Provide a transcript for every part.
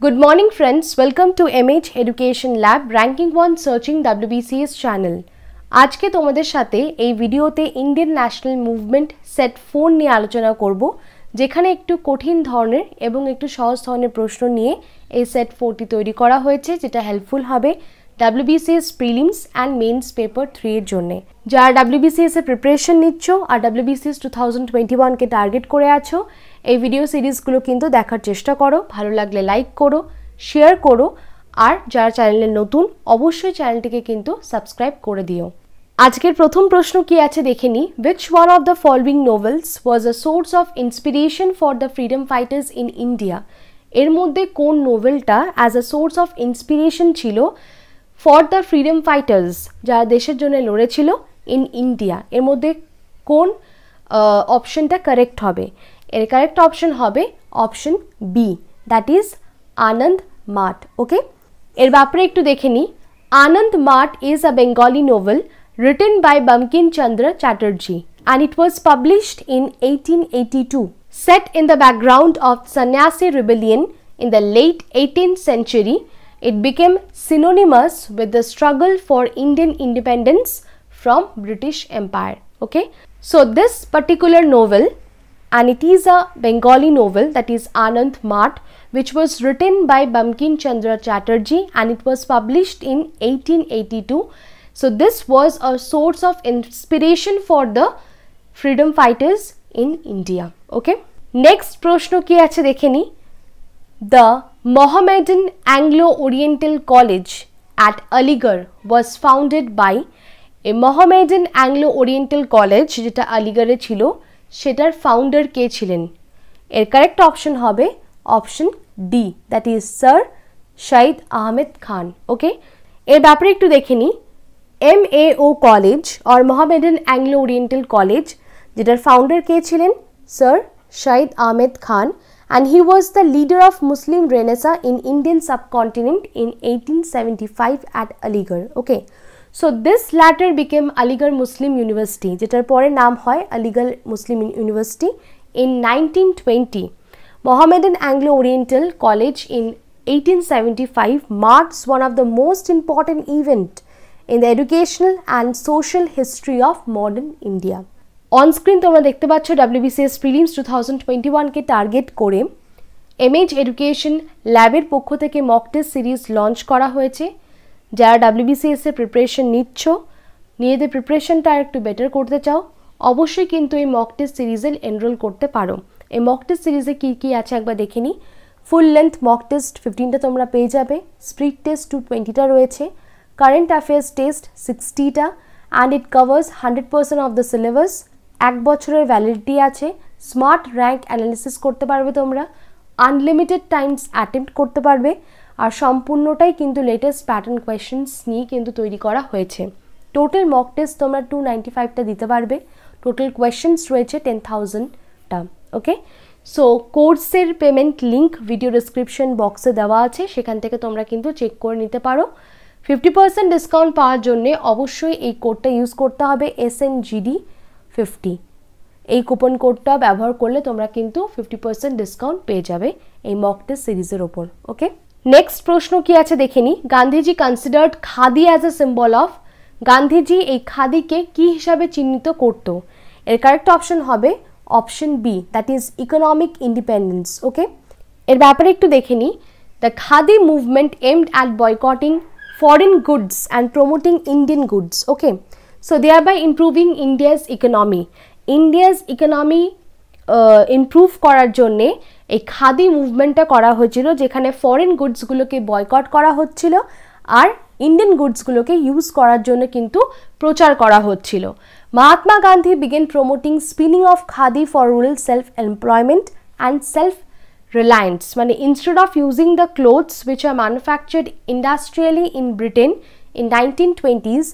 Good morning friends, welcome to MH Education Lab Ranking 1 Searching WBCS channel. আজকে তোমাদের সাথে এই ভিডিওতে Indian national movement set four নিয়ে আলোচনা করব যেখানে একটু কঠিন ধরনের এবং একটু সহজ ধরনের প্রশ্ন নিয়ে এই সেট ফোরটি তৈরি করা হয়েছে যেটা হেল্পফুল হবে WBCS prelims and mains paper three এর জন্যে যারা ডাব্লিউবিসিএস এর প্রিপারেশন নিচ্ছ আর ডাব্লিউবিসিএস টু থাউজেন্ড টোয়েন্টি ওয়ানকে টার্গেট করে আছো এই ভিডিও সিরিজগুলো কিন্তু দেখার চেষ্টা করো, ভালো লাগলে লাইক করো শেয়ার করো, আর যারা চ্যানেলে নতুন, অবশ্যই চ্যানেলটিকে কিন্তু সাবস্ক্রাইব করে দিও। আজকের প্রথম প্রশ্ন কি আছে দেখে নি। Which one of the following novels was a source of inspiration for the freedom fighters in India এর মধ্যে কোন নোভেলটা as a source of inspiration ছিল ফর দ্য ফ্রিডম ফাইটার্স যারা দেশের জন্য লড়েছিল ইন ইন্ডিয়া এর মধ্যে কোন অপশনটা কারেক্ট হবে? এর কারেক্ট অপশন হবে option B, that is Anand Anand Okay. Okay এর ব্যাপারে একটু দেখে নিই Anand Math is a Bengali novel written by Bankim Chandra Chatterjee and it was published in 1882. Set in the background of Sannyasi rebellion in the late 18th century, it became synonymous with the struggle for Indian independence from British Empire. Okay, so this particular novel and it is a Bengali novel that is Anand Math which was written by Bankim Chandra Chatterjee and it was published in 1882. So this was a source of inspiration for the freedom fighters in India. Okay. Next proshno কি আছে দেখে The Mohammedan Anglo Oriental College at Aligarh was founded by. By Mohammedan Anglo Oriental College, college Aligarh আলিগড়ে ছিল সেটার founder কে ছিলেন? এর correct option হবে option D that is sir Shahid Ahmed Khan okay এর ব্যাপারে একটু দেখে নিই M A O college or Mohammedan Anglo Oriental college যেটার ফাউন্ডার কে ছিলেন? Sir Shahid Ahmed Khan and he was the leader of Muslim renaissance in Indian subcontinent in eighteen seventy five at Aligarh okay so this later became Aligarh Muslim university যেটার পরে নাম হয় Aligarh Muslim university in nineteen twenty Mohammedan Anglo Oriental college in eighteen seventy five marks one of the most important event in the educational and social history of modern India. Onscreen তোমরা দেখতে পাচ্ছ WBCS prelims two thousand twenty ওয়ানকে target করে। MH education ল্যাবের পক্ষ থেকে mock test series launch করা হয়েছে। যারা ডাব্লিউবিসিএস এর প্রিপারেশন নিচ্ছ, নিজেদের প্রিপারেশনটা আর একটু বেটার করতে চাও, অবশ্যই কিন্তু এই মক টেস্ট সিরিজে এনরোল করতে পারো। এই মক টেস্ট সিরিজে কী কী আছে একবার দেখে নিই ফুল লেন্থ মক টেস্ট ফিফটিনটা তোমরা পেয়ে যাবে। স্প্রিট টেস্ট টু টোয়েন্টিটা রয়েছে current affairs test সিক্সটিটা and it covers hundred percent of the syllabus এক বছরের ভ্যালিডিটি আছে। স্মার্ট র্যাঙ্ক অ্যানালিসিস করতে পারবে তোমরা। আনলিমিটেড টাইমস অ্যাটেম্প্ট করতে পারবে। আর সম্পূর্ণটাই কিন্তু লেটেস্ট প্যাটার্ন কোয়েশ্চেন্স নিয়ে কিন্তু তৈরি করা হয়েছে। টোটাল মক টেস্ট তোমরা টু নাইনটি ফাইভটা দিতে পারবে। টোটাল কোয়েশ্চেন্স রয়েছে টেন থাউজেন্ডটা ওকে সো কোর্সের পেমেন্ট লিঙ্ক ভিডিও ডিসক্রিপশন বক্সে দেওয়া আছে। সেখান থেকে তোমরা কিন্তু চেক করে নিতে পারো। ফিফটি পার্সেন্ট ডিসকাউন্ট পাওয়ার জন্যে অবশ্যই এই কোডটা ইউজ করতে হবে S N G D fifty এই কুপন কোডটা ব্যবহার করলে তোমরা কিন্তু ফিফটি পার্সেন্ট ডিসকাউন্ট পেয়ে যাবে এই মক টেস্ট সিরিজের ওপর ওকে নেক্সট প্রশ্ন কি আছে দেখে নি? Gandhiji considered khadi as a symbol of Gandhiji এই খাদিকে কি হিসাবে চিহ্নিত করত? এর কারেক্ট অপশন হবে option B that is economic independence okay এর ব্যাপারে একটু দেখে নিই the khadi movement aimed at boycotting foreign goods and promoting Indian goods. Okay, so thereby improving India's economy India's economy improve করার জন্যে এই খাদি মুভমেন্টটা করা হয়েছিল, যেখানে ফরেন গুডসগুলোকে বয়কট করা হচ্ছিল আর ইন্ডিয়ান গুডসগুলোকে ইউজ করার জন্য কিন্তু প্রচার করা হচ্ছিল। Mahatma Gandhi began promoting spinning of khadi for rural self employment and self reliance মানে instead of using the clothes which are manufactured industrially in Britain in nineteen twenties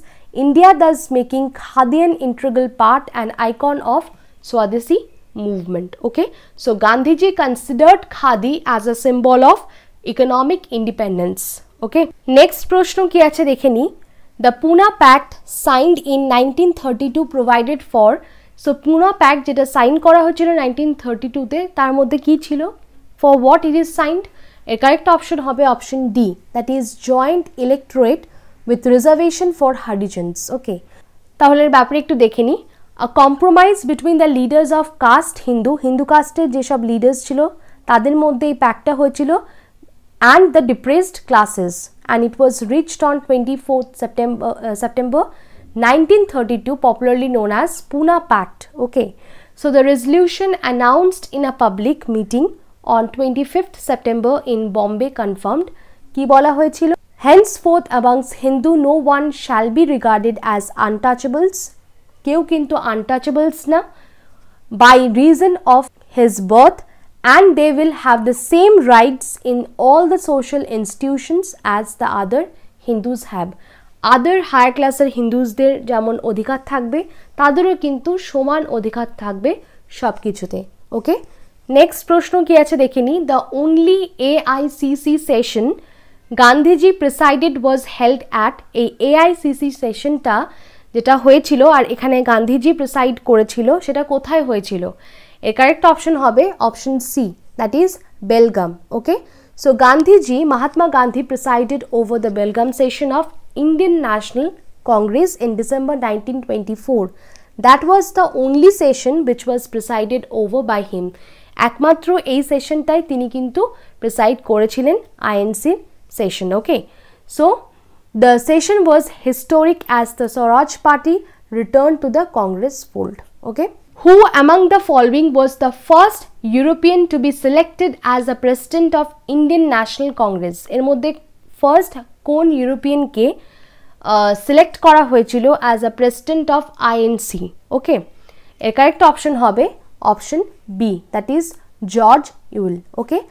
India does making khadi an integral part and icon of swadeshi movement, okay? So, Gandhiji considered khadi as a symbol of economic independence, okay? Next প্রশ্ন কি আছে দেখে নি the Pune Pact signed in 1932 provided for so Poona pact যেটা sign করা হয়েছিল nineteen thirty টুতে তার মধ্যে কী ছিল for what it is signed এর কারেক্ট অপশন হবে option D that is joint electorate with reservation for Harijans okay তাহলে এর ব্যাপারে একটু দেখে নিই compromise between the leaders of caste Hindu Hindu কাস্টের যেসব লিডার্স ছিল তাদের মধ্যে এই প্যাকটা হয়েছিল and the depressed classes and it was reached on twenty fourth September September 1932 popularly known as Pune Pact okay so the resolution announced in a public meeting on 25th September in Bombay confirmed কি বলা হয়েছিল henceforth amongst Hindu no one shall be regarded as untouchables কেউ কিন্তু untouchables না। By reason of his birth, and they will have the same rights in all the social institutions as the other Hindus have other higher ক্লাসের হিন্দুসদের যেমন অধিকার থাকবে, তাদেরও কিন্তু সমান অধিকার থাকবে সব কিছুতে ওকে নেক্সট প্রশ্ন কি আছে দেখে নিই। The only AICC session Gandhiji presided was held at এই এআইসিসি সেশনটা যেটা হয়েছিল আর এখানে গান্ধীজি প্রিসাইড করেছিল, সেটা কোথায় হয়েছিল? এর কারেক্ট অপশন হবে option C that is Belgaum okay so Gandhiji Mahatma Gandhi presided over the Belgaum session of Indian National Congress in December 1924. That was the only session which was presided over by him একমাত্র এই সেশনটাই তিনি কিন্তু preside করেছিলেন আইএনসির session okay so The session was historic as the Swaraj party returned to the Congress fold. Okay. Who among the following was the first European to be selected as a President of Indian National Congress? এর the first কোন European select করা হয়েছিল as a president of INC okay এর correct option হবে option B option B that is George Yule. Okay.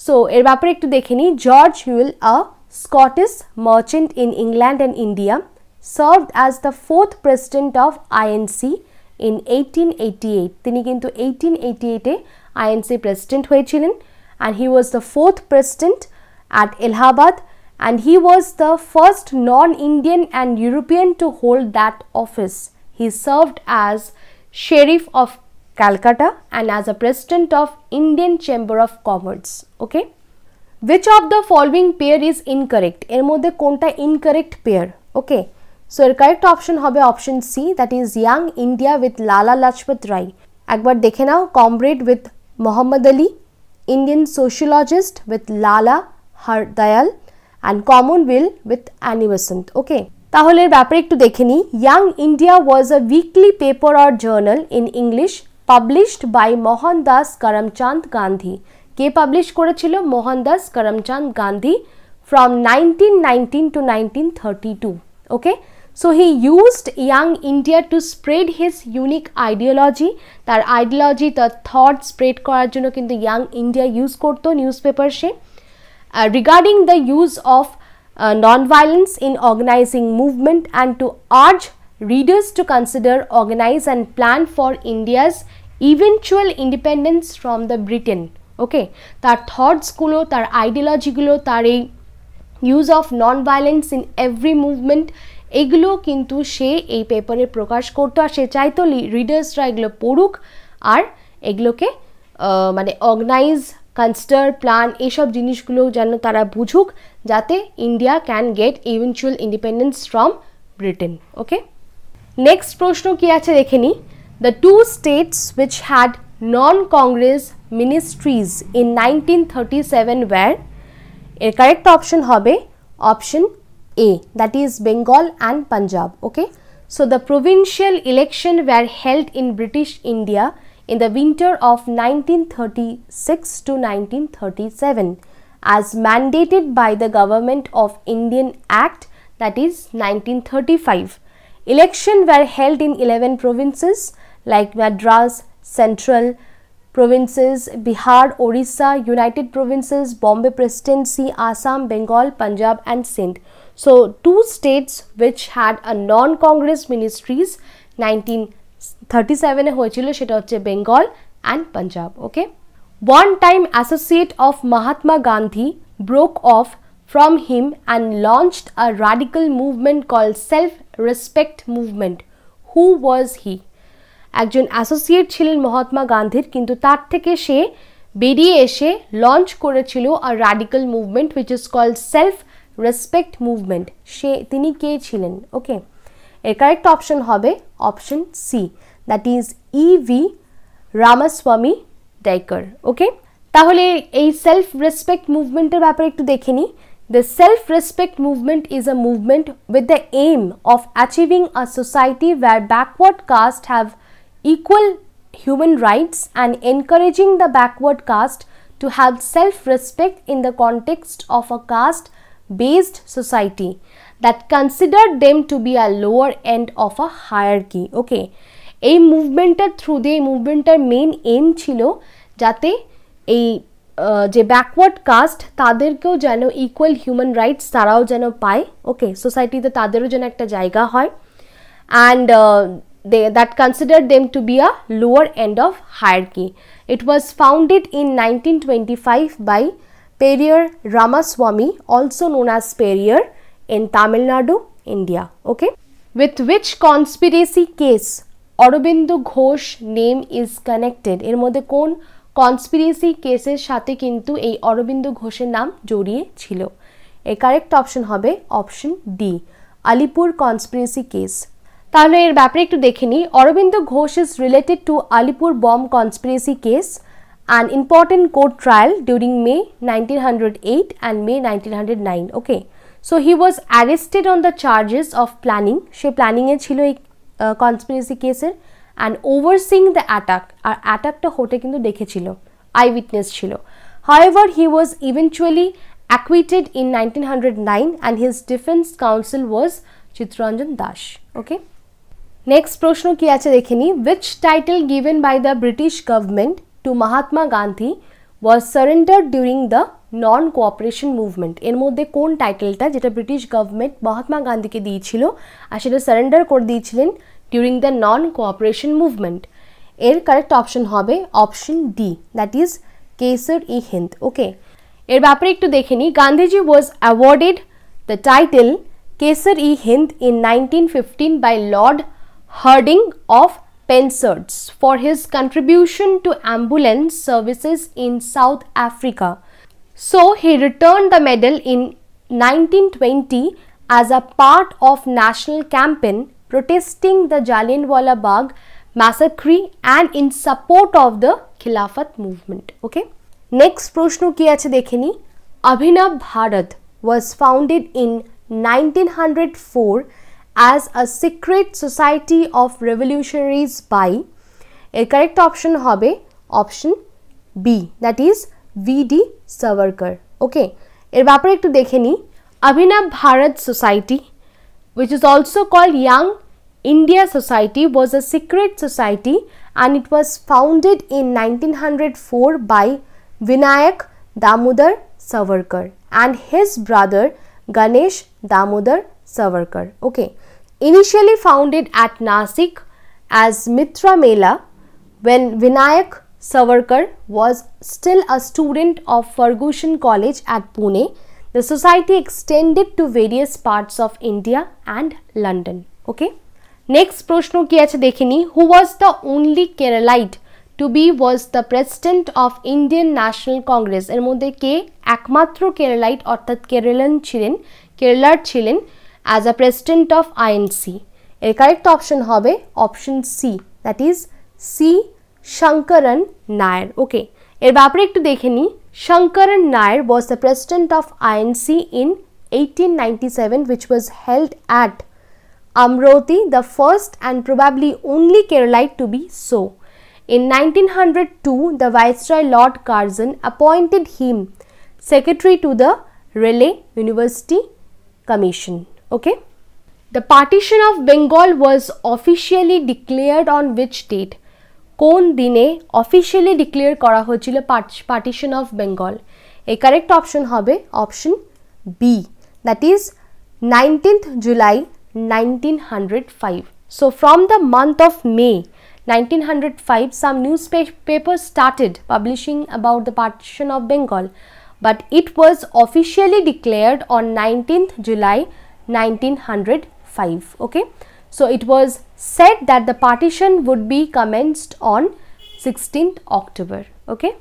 So, ব্যাপারে to দেখে নিই George Yule a Scottish merchant in England and India served as the fourth president of INC in eighteen eighty eight তিনি কিন্তু eighteen eighty এইটে INC president হয়েছিলেন and he was the fourth president at Allahabad and he was the first non-Indian and European to hold that office. He served as Sheriff of Calcutta and as a President of Indian Chamber of Commerce. Okay. which of the following pair is incorrect? এর মধ্যে কোনটা incorrect pair? Okay. So এর correct option hobe option C that is young India with Lala Lajpat Rai. একবার দেখে নাও comrade with Mohammad, Ali Indian sociologist with Lala Hardyal, and Commonwealth with Annie Besant. Okay. তাহলে এর ব্যাপারে একটু দেখে নিই। Young India was a weekly paper or journal in English published by Mohandas Karamchand Gandhi. কে publish করেছিল Mohandas Karamchand Gandhi from nineteen nineteen to nineteen thirty two okay so he used young India to spread his unique ideology তার ideology তার thought spread করার জন্য কিন্তু young India use করতো news paper say Uh, regarding the use of uh, non-violence in organizing movement and to urge readers to consider, organize and plan for India's eventual independence from the Britain. Okay, তার থটসগুলো তার আইডিওলজিগুলো তার এই use of non violence in every movement এগুলো কিন্তু সে এই পেপারে প্রকাশ করতো আর সে চাইতো রিডার্সরা এগুলো পড়ুক আর এগুলোকে মানে অর্গানাইজ কনস্টার প্ল্যান এইসব জিনিসগুলো যেন তারা বুঝুক যাতে India can get eventual independence from Britain okay? Next প্রশ্ন কি আছে দেখে নিই the two states which had non-Congress ministries in 1937 were? A correct option hobe option A that is Bengal and Punjab. Okay. So, the provincial election were held in British India in the winter of 1936 to 1937 as mandated by the Government of Indian Act that is 1935. Election were held in 11 provinces like Madras, Central provinces, Bihar, Orissa, United Provinces, Bombay Presidency, Assam, Bengal, Punjab and Sindh. So two states which had a non-Congress ministries 19 thirty সেভেনে হয়েছিল সেটা হচ্ছে Bengal and Punjab okay one time associate of Mahatma Gandhi broke of from him and launched a radical movement call self respect movement হু ওয়াজ হি একজন associate ছিলেন মহাত্মা গান্ধীর, কিন্তু তার থেকে সে বেরিয়ে এসে লঞ্চ করেছিল আর radical movement which is called self respect movement সে, তিনি কে ছিলেন? ওকে এর কারেক্ট অপশন হবে option C that is E V Ramaswamy Naicker okay তাহলে এই সেলফ রেসপেক্ট মুভমেন্টের ব্যাপারে একটু দেখে নিই। The self-respect movement is a movement with the aim of achieving a society where backward caste have equal human rights and encouraging the backward caste to have self-respect in the context of a caste-based society that considered them to be a lower end of a hierarchy. Okay. এই মুভমেন্টের through দিয়ে এই মুভমেন্টের main M ছিল যাতে এই যে backward caste তাদেরকেও যেন equal human rights তারাও যেন পায় ওকে সোসাইটিতে তাদেরও যেন একটা জায়গা হয় and they, that considered them to be a lower end of hierarchy. It was founded in 1925 by Periyar Ramaswamy also known as Periyar in Tamil Nadu, India. Okay. With which conspiracy case Aurobindo Ghosh name is connected? Er modhe kon conspiracy cases সাথে kintu ei Aurobindo ঘোষের naam joriye chilo. A correct option hobe option D. Alipur conspiracy case. তাহলে এর ব্যাপারে একটু দেখে নিই। Aurobindo Ghosh is related to Alipore bomb conspiracy case an important court trial during May 1908 and May 1909 okay? So, he was arrested on the charges of planning, সে planning এ ছিল এই কনস্পিরেসি কেসের অ্যান্ড ওভারসিং দ্য অ্যাটাক আর অ্যাটাকটা হতে কিন্তু দেখেছিল আই উইটনেস ছিল। However he was eventually acquitted in nineteen hundred nine and his defence counsel was Chittaranjan Das okay next প্রশ্ন কি আছে দেখে নি? Which title given by the British government to Mahatma Gandhi was surrender during the non cooperation movement এর মধ্যে কোন টাইটেলটা যেটা ব্রিটিশ গভর্নমেন্ট মহাত্মা গান্ধীকে দিয়েছিল আর সেটা সারেন্ডার করে দিয়েছিলেন during the non cooperation movement এর কারেক্ট অপশন হবে option D that is Kaisar i Hind okay এর ব্যাপারে একটু দেখে নিই Gandhiji was awarded the title Kaisar i Hind in nineteen fifteen by Lord Hardinge of Penshurst for his contribution to ambulance services in South Africa. So he returned the medal in 1920 as a part of national campaign protesting the Jallianwala Bagh massacre and in support of the Khilafat movement. Okay. Next প্রশ্ন কি আছে দেখে Abhinav Bharat was founded in 1904 as a secret society of revolutionaries by এর correct option হবে option B that is ভিডি সাভারকার ওকে এর ব্যাপারে একটু দেখে নিই অভিনব Bharat society which is also called Young India Society was a secret society and it was founded in 1904 by Vinayak Damodar Savarkar and his brother Ganesh, Damodar, Savarkar. Okay initially founded at Nashik as Mitra Mela when Vinayak Savarkar was still a student of Fergusson College at Pune the society extended to various parts of India and London okay next प्रश्न की देखे नी who was the only Keralite Keralite to be was the president of Indian National Congress এর মধ্যে কে একমাত্র কেরালাইট অর্থাৎ কেরালান ছিলেন কেরালার ছিলেন as a president of INC এর কারেক্ট অপশন হবে option C that is C Sankaran Nair okay এর ব্যাপারে একটু দেখে নিই শঙ্করন নায়ার ওয়াজ the president of INC in eighteen ninety seven which was held at Amroti, the first and probably only Keralite to be so. In 1902, the Viceroy Lord Curzon appointed him secretary to the Relay University Commission. Okay. The partition of Bengal was officially declared on which date? কোন দিনে officially declare করা হয়েছিল partition of Bengal এই correct option হবে option B that is nineteenth July 1905. So from the month of May 1905 some newspapers started publishing about the partition of Bengal but it was officially declared on 19th July 1905 okay so it was said that the partition would be commenced on 16th October okay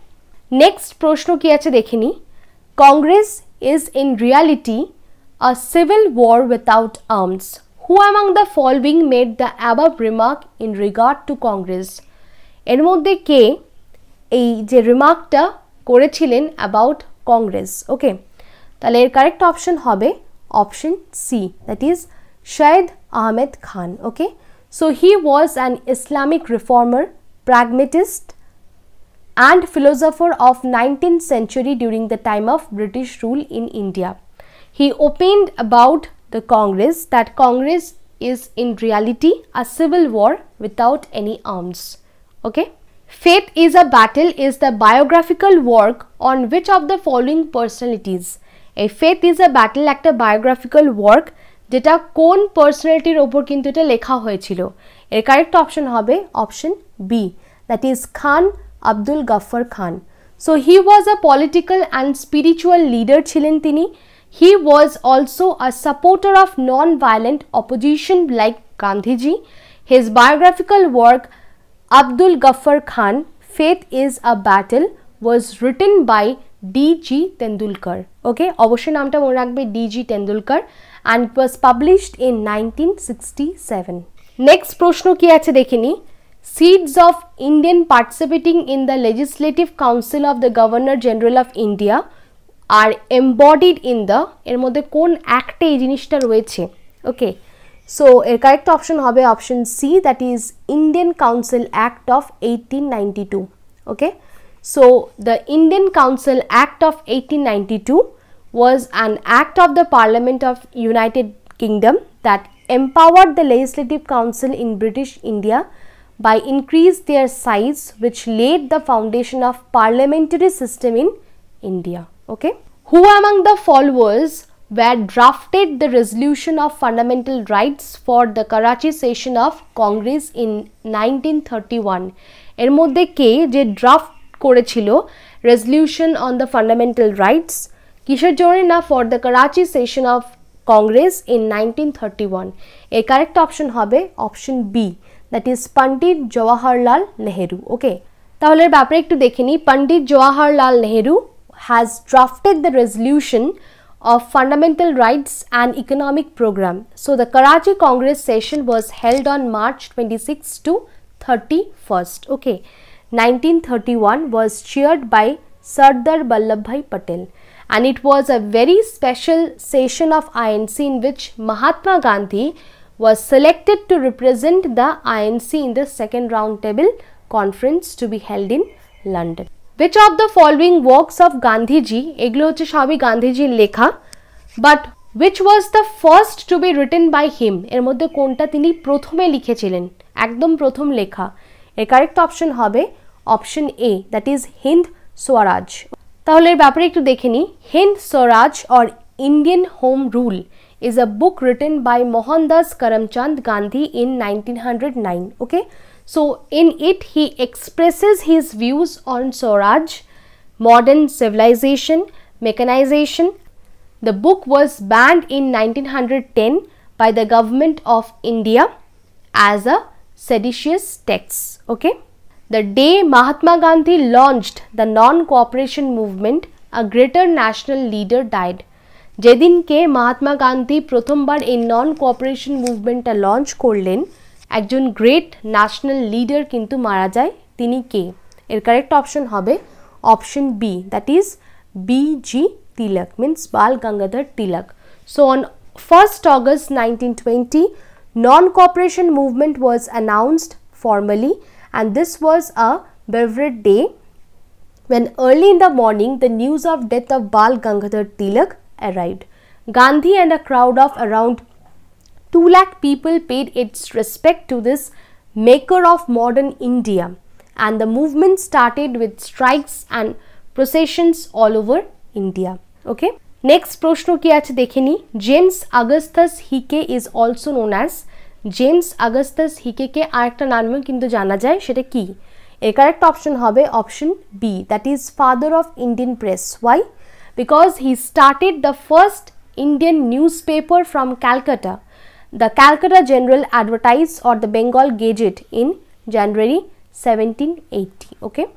next প্রশ্ন কি আছে দেখে নি Congress is in reality a civil war without arms who among the following made the above remark in regard to Congress এর মধ্যে কে এই যে রিমার্কটা করেছিলেন অ্যাবাউট কংগ্রেস ওকে তাহলে এর কারেক্ট অপশন হবে option C that is Shahed Ahmed Khan okay so he was an Islamic reformer pragmatist and philosopher of 19th century during the time of British rule in India. He opined about the Congress that Congress is in reality a civil war without any arms. Okay. Faith is a Battle is the biographical work on which of the following personalities? A faith is a Battle একটা biographical work যেটা কোন পার্সোনালিটির ওপর কিন্তু এটা লেখা হয়েছিল এর correct option হবে option B that is Khan Abdul Ghaffar Khan so he was a political and spiritual leader ছিলেন তিনি হি was also a supporter of non violent opposition like Gandhiji his biographical work Abdul Ghaffar Khan faith is a battle was written by D G Tendulkar ওকে অবশ্যই নামটা মনে রাখবে D G Tendulkar and was published in nineteen sixty seven next প্রশ্ন কি আছে দেখে নি seats of Indian participating in the Legislative Council of the Governor General of India are embodied in the এর মধ্যে কোন অ্যাক্টে এই জিনিসটা রয়েছে ওকে সো এর কারেক্ট অপশন হবে option C that is Indian council act of eighteen ninety two okay so the Indian council act of eighteen ninety two was an act of the Parliament of United Kingdom that empowered the Legislative Council in British India by increase their size which laid the foundation of parliamentary system in India. Okay. Who among the followers were drafted the resolution of fundamental rights for the Karachi session of Congress in 1931? এর মধ্যে কে যে draft করেছিল resolution on the fundamental rights কিসের জন্য না for the Karachi session of Congress in nineteen thirty ওয়ানের correct option হবে option B that is Pandit Jawaharlal Nehru okay তাহলে এর ব্যাপারে একটু দেখে নিই Pandit Jawaharlal Nehru has drafted the resolution of Fundamental Rights and Economic Program. So the Karachi Congress session was held on March 26 to 31st. Okay, 1931 was chaired by Sardar Vallabhbhai Patel and it was a very special session of INC in which Mahatma Gandhi was selected to represent the INC in the second roundtable conference to be held in London. Which of the following works of Gandhiji এগুলো হচ্ছে সবই গান্ধীজির লেখা but which was the first to be written by him এর মধ্যে কোনটা তিনি প্রথমে লিখেছিলেন একদম প্রথম লেখা এর কারেক্ট অপশন হবে option A that is Hind Swaraj তাহলে এর ব্যাপারে একটু দেখে নিই Hind Swaraj or Indian Home Rule is a book written by Mohandas Karamchand Gandhi in 1909 okay so in it he expresses his views on Swaraj modern civilization mechanization the book was banned in 1910 by the government of India as a seditious text okay the day Mahatma Gandhi launched the non-cooperation movement a greater national leader died যেদিনকে মহাত্মা গান্ধী প্রথমবার এই non cooperation মুভমেন্টটা launch করলেন একজন great national leader কিন্তু মারা যায় তিনি কে এর কারেক্ট অপশন হবে option B that is B G Tilak means Bal Gangadhar Tilak so on first August nineteen twenty non cooperation movement was announced formally and this was a beverage day when early in the morning the news of death of Bal Gangadhar Tilak arrived. Gandhi and a crowd of around 2 lakh people paid its respect to this maker of modern India and the movement started with strikes and processions all over India. Okay. Next প্রশ্ন কি আছে দেখে নি James আগস্টাস হিকে is also known as James আগস্টাস হিকেকে আরেকটা নামেও কিন্তু জানা যায় সেটা কি এর কারেক্ট অপশন হবে option B that is father of Indian press why because he started the first Indian news paper from Calcutta the Calcutta General Advertiser or the Bengal Gazette in January 1780. Okay.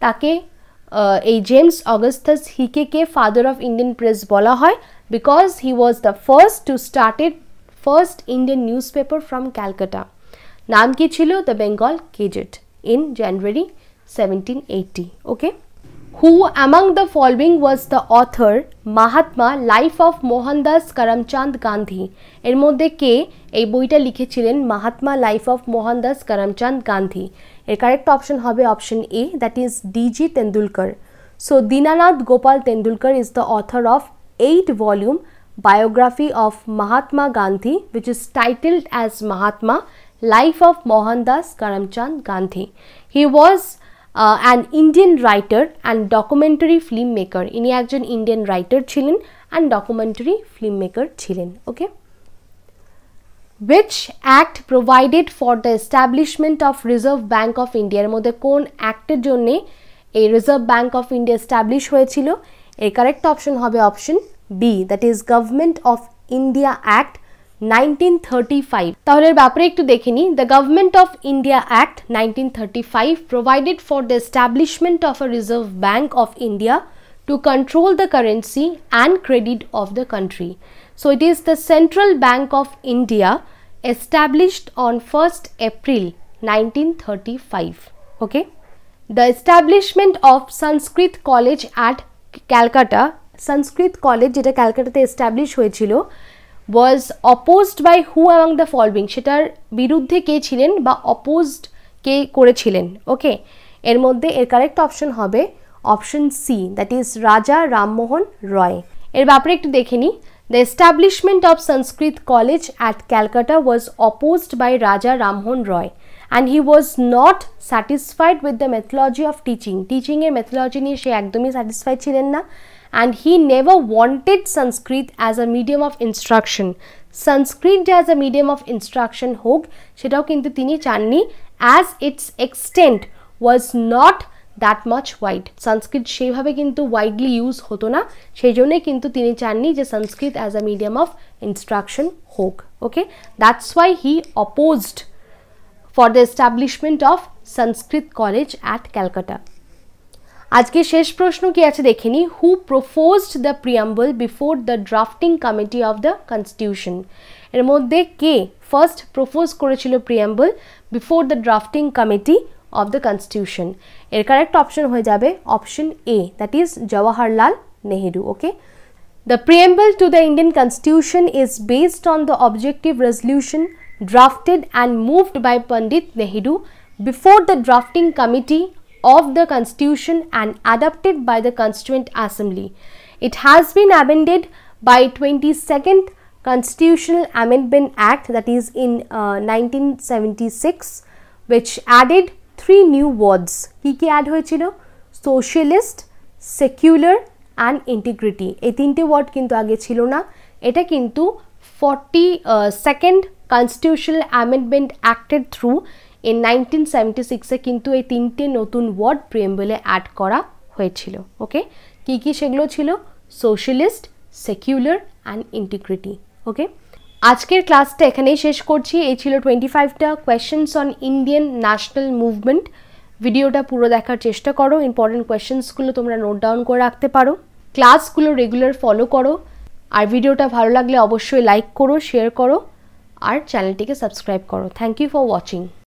Take a uh, James Augustus Hikeke father of Indian press bola hoy because he was the first to start it first Indian newspaper from Calcutta. Naam ki chilo the Bengal Gazette in January 1780. Okay. Who among the following was the author Mahatma life of Mohandas Karamchand Gandhi এর মধ্যে কে এই বইটা লিখেছিলেন Mahatma life of Mohandas Karamchand Gandhi এর correct option হবে option A that is DG Tendulkar so Dinanath Gopal Tendulkar is the author of eight volume biography of Mahatma Gandhi, which is titled as Mahatma Life of Mohandas Karamchand Gandhi. He was uh, Indian writer and documentary documentary filmmaker. ইনি একজন Indian writer ছিলেন and documentary filmmaker ছিলেন okay act provided for the establishment of reserve bank of india? এর মধ্যে কোন অ্যাক্টের জন্য এই reserve bank of India establish হয়েছিল? এর কারেক্ট অপশন হবে option B that is government of India act nineteen thirty five তাহলে এর ব্যাপারে একটু দেখে নিই the government of India act nineteen thirty five provided for the establishment of a reserve bank of India to control the currency and credit of the country. So it is the Central Bank of India established on 1st April 1935. Okay. The establishment of Sanskrit College at Calcutta, Sanskrit College যেটা ক্যালকাটাতে establish হয়েছিল was opposed by who among the following সেটার বিরুদ্ধে কে ছিলেন বা opposed কে করেছিলেন? ওকে এর মধ্যে এর কারেক্ট অপশন হবে option C that is Raja Rammohan Roy. এর ব্যাপারে একটু দেখে নিই the establishment of Sanskrit college at Calcutta was opposed by Raja Rammohan Roy and he was not satisfied with the methodology of teaching টিচিংয়ের methodology নিয়ে সে একদমই satisfied ছিলেন না। And he never wanted Sanskrit as a medium of instruction সংস্কৃত যে as a medium of instruction হোক সেটাও কিন্তু তিনি চাননি as it's extent was not that much wide সংস্কৃত সেইভাবে কিন্তু ওয়াইডলি ইউজ হতো না সেই জন্যই কিন্তু তিনি চাননি যে সংস্কৃত as a medium of instruction হোক okay that's why he opposed for the establishment of Sanskrit college at Calcutta আজকে শেষ প্রশ্ন কি আছে দেখিনি who proposed the preamble before the drafting committee of the constitution এর মধ্যে কে ফার্স্ট প্রপোজ করেছিল preamble before the drafting committee of the constitution এর কারেক্ট অপশন হয়ে যাবে option A that is Jawaharlal Nehru okay The preamble to the Indian Constitution is based on the objective resolution drafted and moved by Pandit Nehru before the drafting committee of the Constitution and adopted by the Constituent Assembly. It has been amended by 22nd Constitutional Amendment Act that is in uh, 1976 which added three new words. কি কি add হয়েছিল socialist secular and integrity এই তিনটে word কিন্তু আগে ছিল না এটা কিন্তু forty second constitutional amendment অ্যাক্টের through in nineteen seventy সিক্সে কিন্তু এই তিনটে নতুন ওয়ার্ড প্রিয়েম্বলে অ্যাড করা হয়েছিল ওকে কী কী সেগুলো ছিল? Socialist secular and integrity okay আজকের ক্লাসটা এখানেই শেষ করছি। এই ছিল twenty ফাইভটা questions on Indian national movement ভিডিওটা পুরো দেখার চেষ্টা করো। ইম্পর্টেন্ট কোয়েশ্চেন্সগুলো তোমরা নোট ডাউন করে রাখতে পারো। ক্লাসগুলো রেগুলার ফলো করো। আর ভিডিওটা ভালো লাগলে অবশ্যই লাইক করো শেয়ার করো। আর চ্যানেলটিকে সাবস্ক্রাইব করো। Thank you for watching